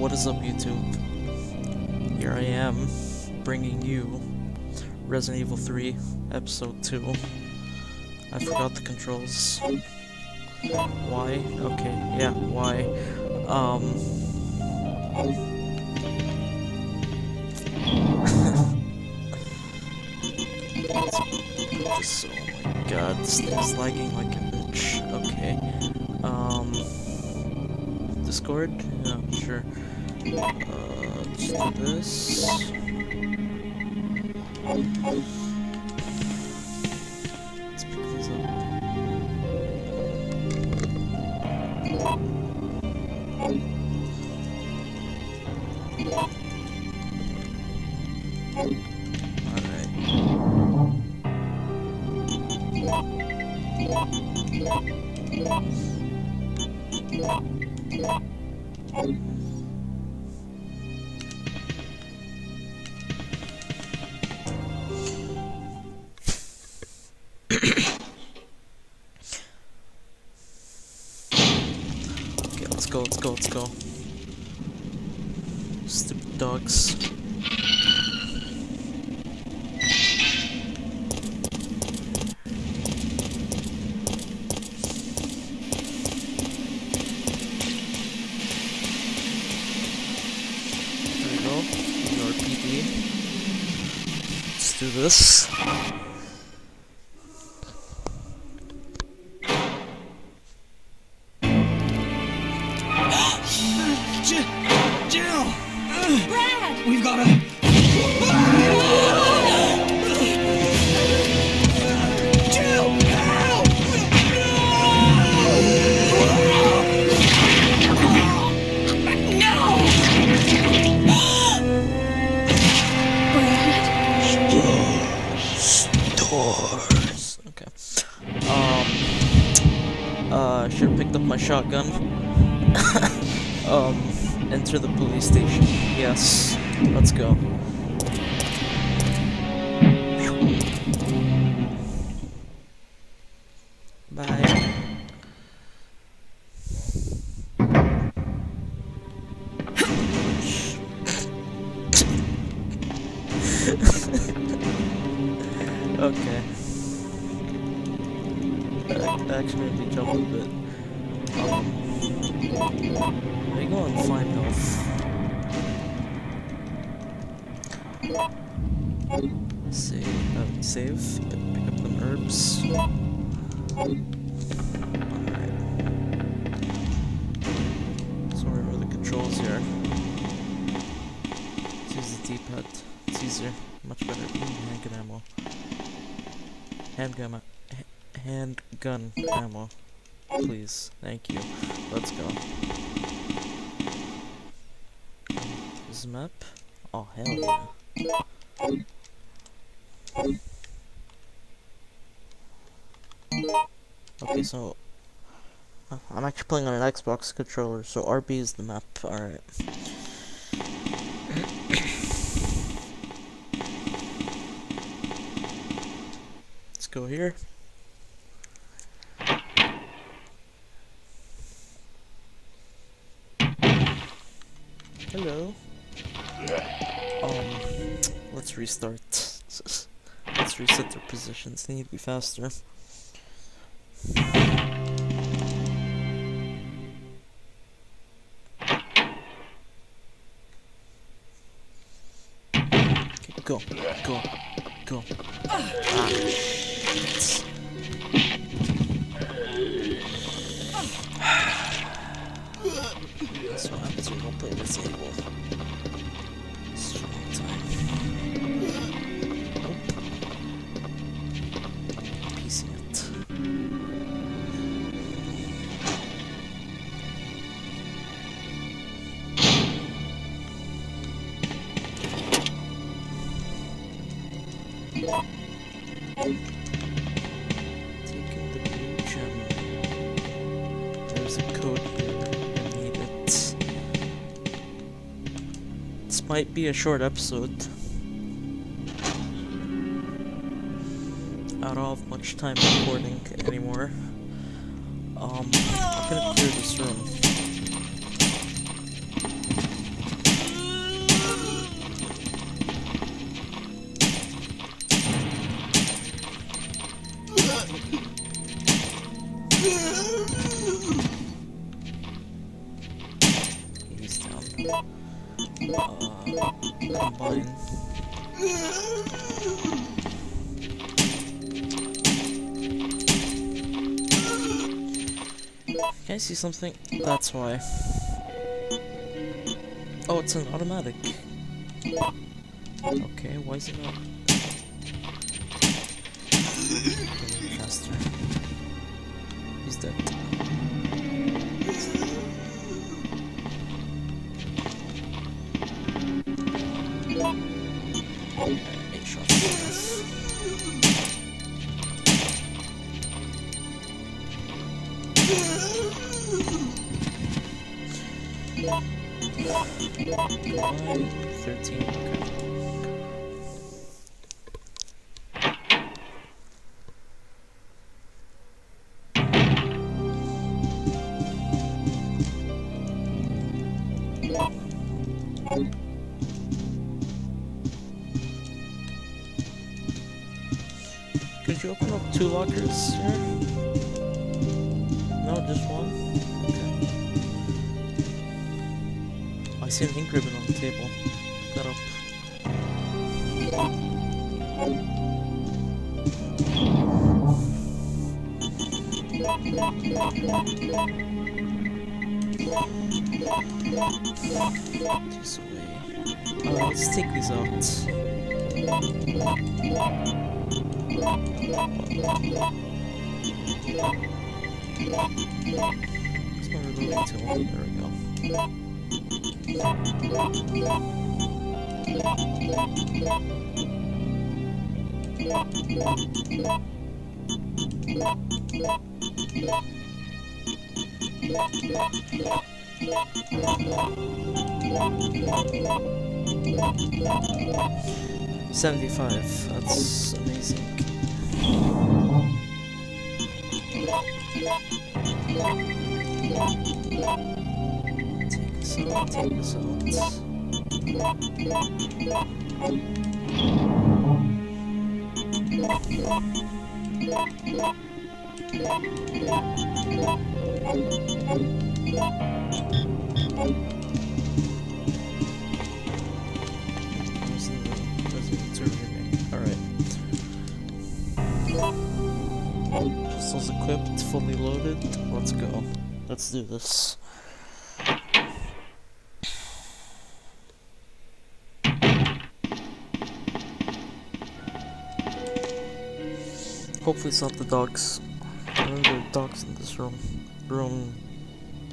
What is up, YouTube? Here I am, bringing you Resident Evil 3, Episode 2. I forgot the controls. Why? Okay, yeah, why? Um... oh my god, this thing's lagging like a bitch. Okay. Um... Discord? Yeah, I'm sure. Uh, let's do this. Go, let's go, let's go. Stupid dogs. There we go. RPD. Let's do this. Enter the police station. Yes. Let's go. Bye. Okay. That actually made me jump a bit. Um, I go and find health. Save, uh, save, pick up the herbs. Alright. So remember the controls here. Let's use the D-pad. It's easier. Much better. Ooh, handgun ammo. Handgun, handgun ammo. Please. Thank you. Let's go. This map? Oh, hell yeah. Okay, so... uh, I'm actually playing on an Xbox controller, so RB is the map. Alright. Let's go here. Restart. Let's reset their positions. They need to be faster. Okay, go, go, go. Ah, happens when you don't play Resident Evil. Taking the gem. There's a code it. This might be a short episode. I don't have much time recording anymore. Um, I'm gonna clear this room. Can I see something? That's why. Oh, it's an automatic. Okay, why is it not? Faster. Nine, Thirteen. Okay. Here? No, just one? Okay. I see an ink ribbon on the table. Pick that up. This away. Uh, let's take these out. There we go. Seventy-five. That's amazing. Take out. Take this out. Where's Pistols equipped, fully loaded. Let's go. Let's do this. Hopefully it's not the dogs. I know there are dogs in this room. Room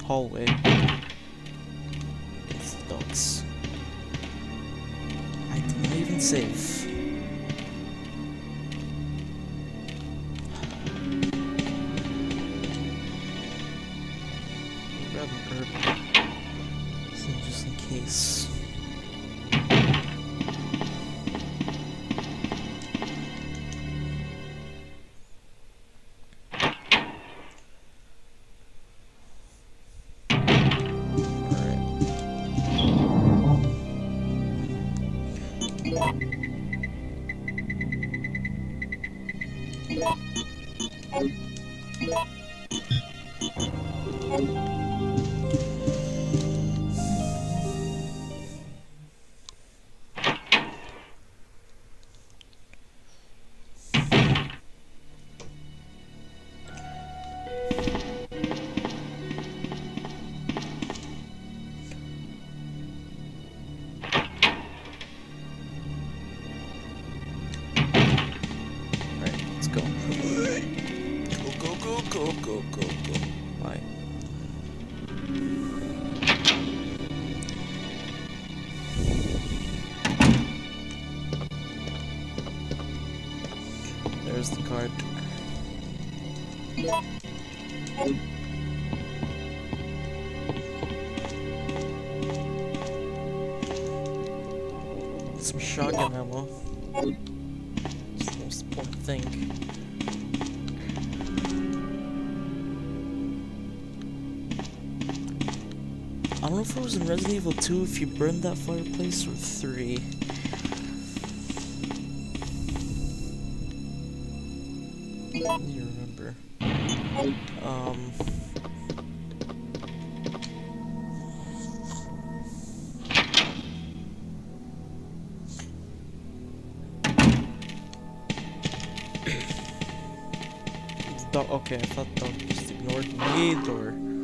hallway. It's the dogs. I didn't even save. An herb. So just in case. Some shotgun ammo. It's the most important thing. I don't know if it was in Resident Evil 2 if you burned that fireplace or 3. You remember. Um dog. Okay, I thought dog just ignored me or.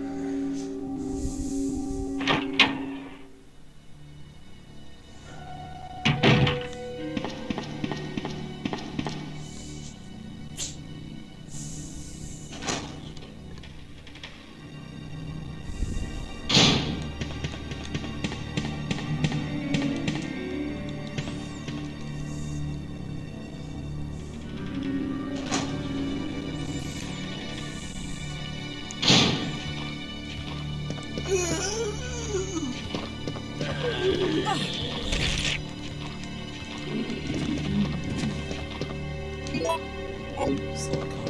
Slow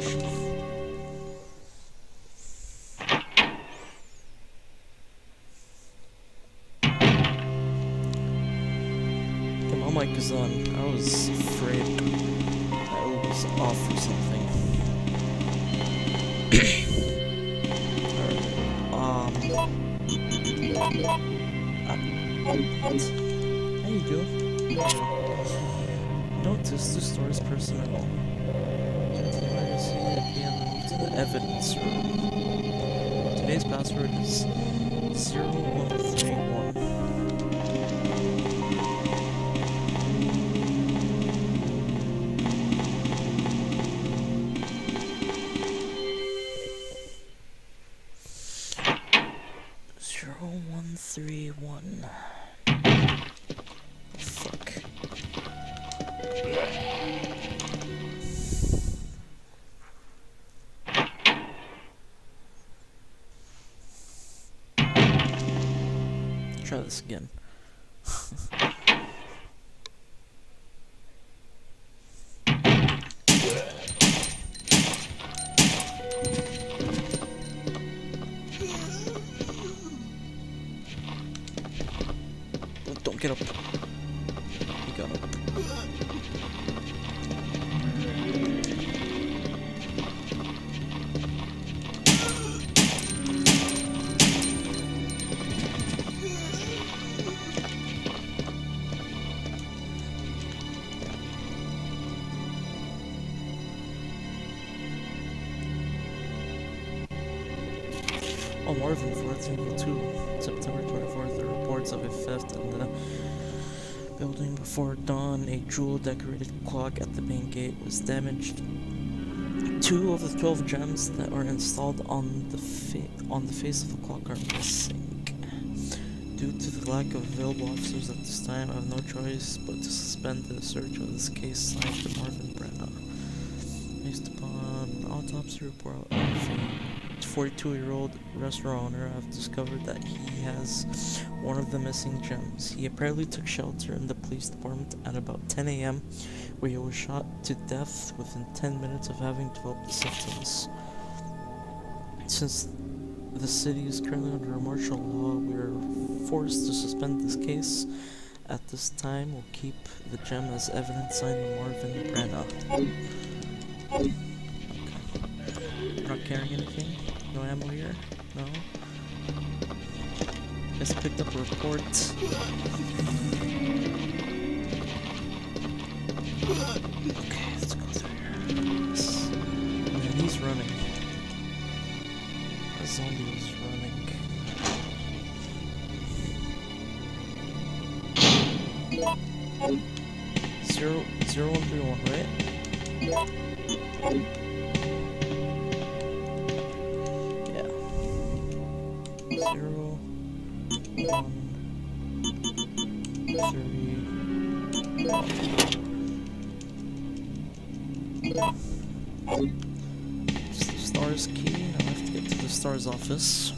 Today's password is 0131. This again. Marvin 1402, September 24th, the reports of a theft in the building before dawn. A jewel decorated clock at the main gate was damaged. Two of the 12 gems that were installed on the, on the face of the clock are missing. Due to the lack of available officers at this time, I have no choice but to suspend the search of this case signed to Marvin Branagh. Based upon autopsy report 42-year-old restaurant owner, I've discovered that he has one of the missing gems. He apparently took shelter in the police department at about 10 a.m., where he was shot to death within 10 minutes of having developed the symptoms. Since the city is currently under martial law, we are forced to suspend this case. At this time, we'll keep the gem as evidence signed Marvin Branagh. Okay. Not carrying anything? No ammo here? No? Just picked up a report. Okay, let's go through here. This- Man, he's running. A zombie is running. Zero zero one three one, right? Zero one three It's the stars key. I have to get to the stars office.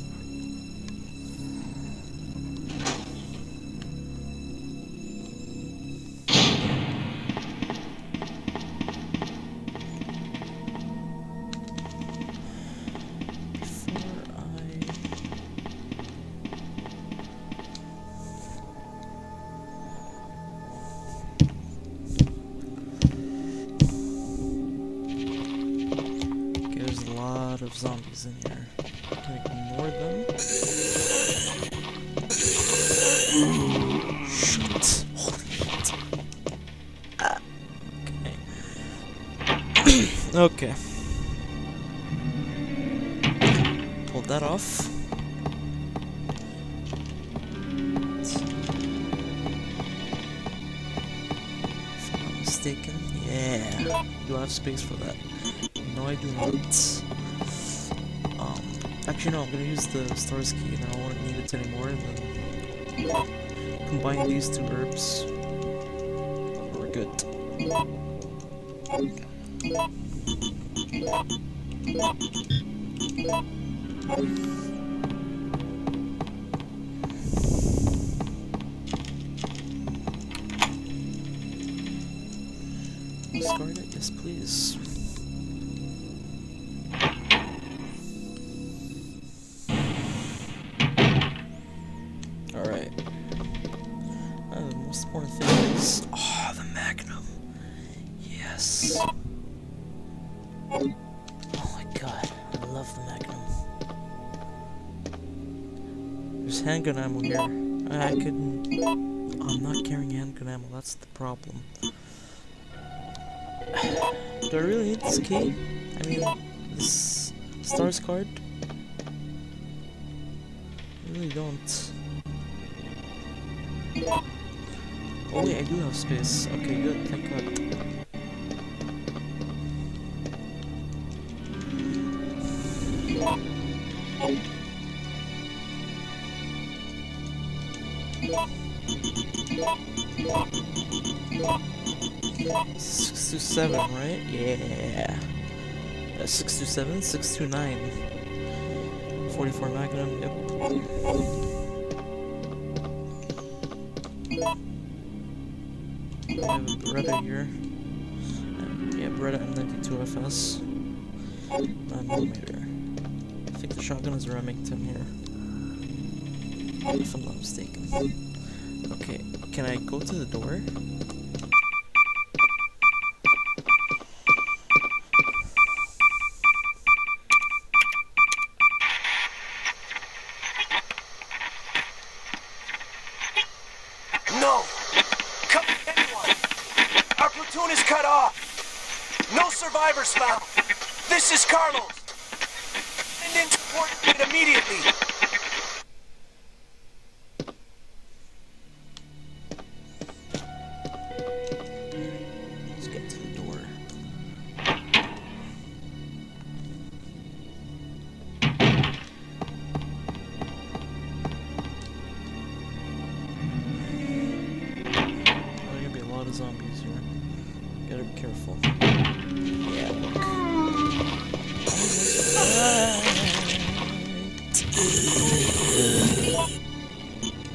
Okay. okay. that off. If I'm not mistaken, yeah. Do I have space for that? No, I do not. Um, actually, no. I'm gonna use the stars key, and I don't want to need it anymore. And then combine these two herbs. We're good. Discard it? Yes, please. Alright. Uh, the most important thing is. Oh, the Magnum. Yes. Oh my god, I love the Magnum. There's handgun ammo here. I couldn't... I'm not carrying handgun ammo, that's the problem. Do I really need this key? I mean, this stars card? I really don't. Oh wait, I do have space. Okay, good, thank god. Six seven, right? Yeah. Uh, six to seven, six nine. Forty-four Magnum. Yep. I have a Beretta here. Uh, yeah, Beretta M92FS. 9mm. I think the shotgun is a Remington here. If I'm not mistaken. Okay, can I go to the door? Careful.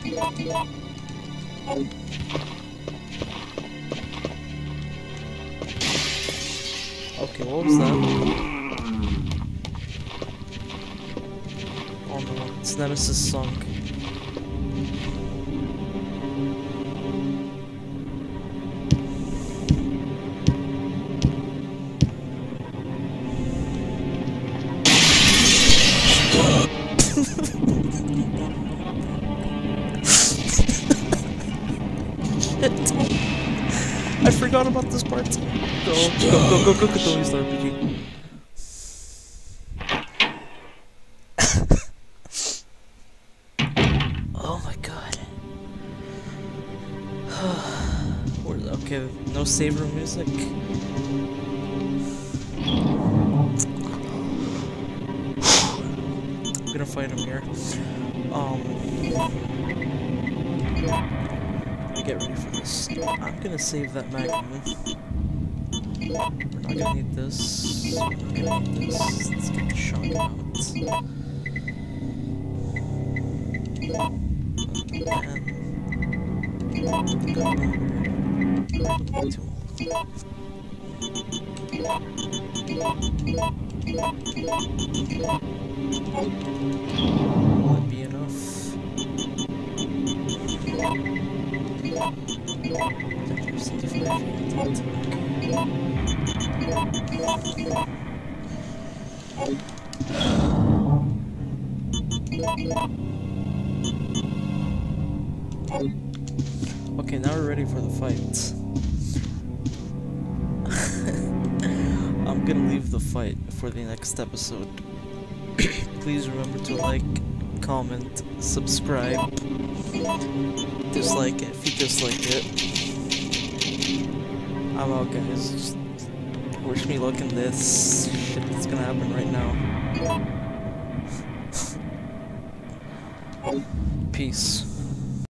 Yeah, look. Forgot about this part. Go, go, go, go, go, go, go, RPG. oh my god. Okay, no save room music. Me get ready for this. I'm gonna save that magnum. We're not gonna need this. We're not gonna need this. Let's get the shotgun out. It be enough? There's 55 units. Okay, now we're ready for the fight. I'm gonna leave the fight for the next episode. Please remember to like, comment, subscribe. Dislike it if you dislike it. I'm out, guys. Just wish me luck in this shit that's gonna happen right now. Peace.